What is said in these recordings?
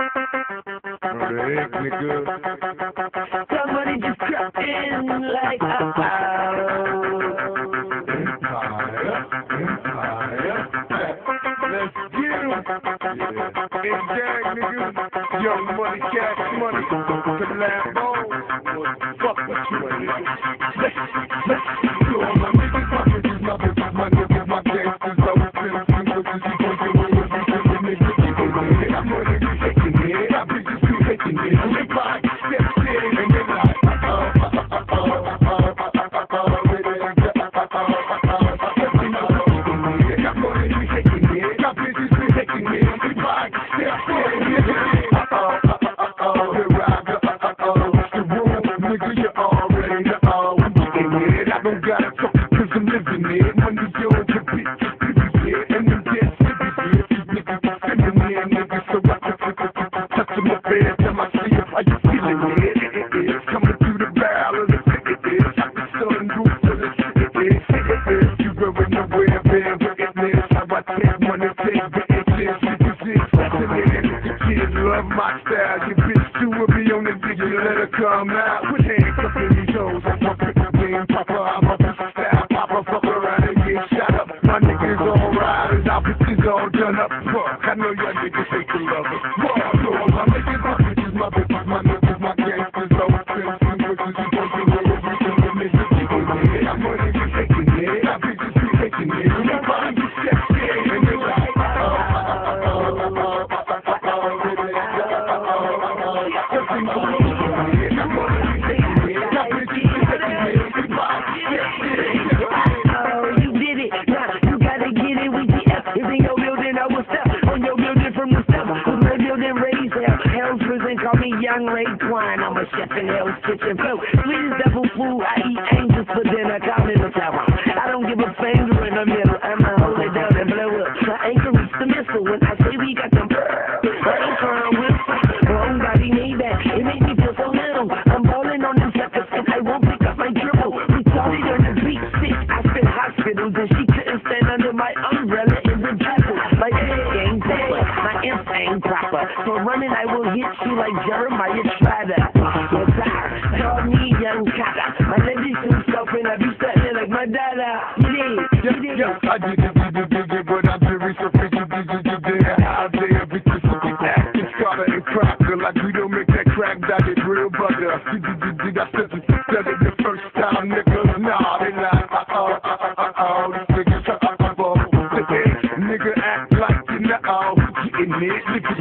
Oh, nigga. Somebody just in like a Empire, Empire. Let's get 'em. Yeah. In gang, nigga. Young money, cash money. The Lambo. Fuck what you ain't. Let's, let's Murder, Your bitch too will be on the digital. Let her come out. Put hands up in these hoes. I'm big game papa. I'm a big style papa. Fuck around and get shot up. My niggas all Young Ray Twine. I'm a chef in Hell's Kitchen. Sweet as devil food. I eat angels for dinner. Call me the tower. I don't give a finger in the middle. I'ma hold it down and blow up. My anchor reach the missile. When I say we got them For running I will hit you like Jeremiah Trotter. Yes, I call me young cocker. My lady too self and I be standing like my dada. You did. Yes, You did. yes, I did it, did it, did it, but I'm very sophisticated, did it, did it, out there, bitches look at that, it's Carter and Crocker, like we don't make that crack, that is real butter, did, did, did, did, I said it, said it the first time, niggas, nah, they like, uh-oh, uh-oh, uh-oh, these niggas, nigga act like you know, niggas.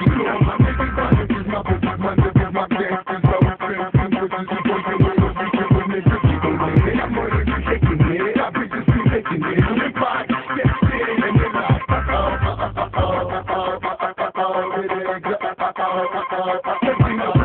You my my my my my my my I step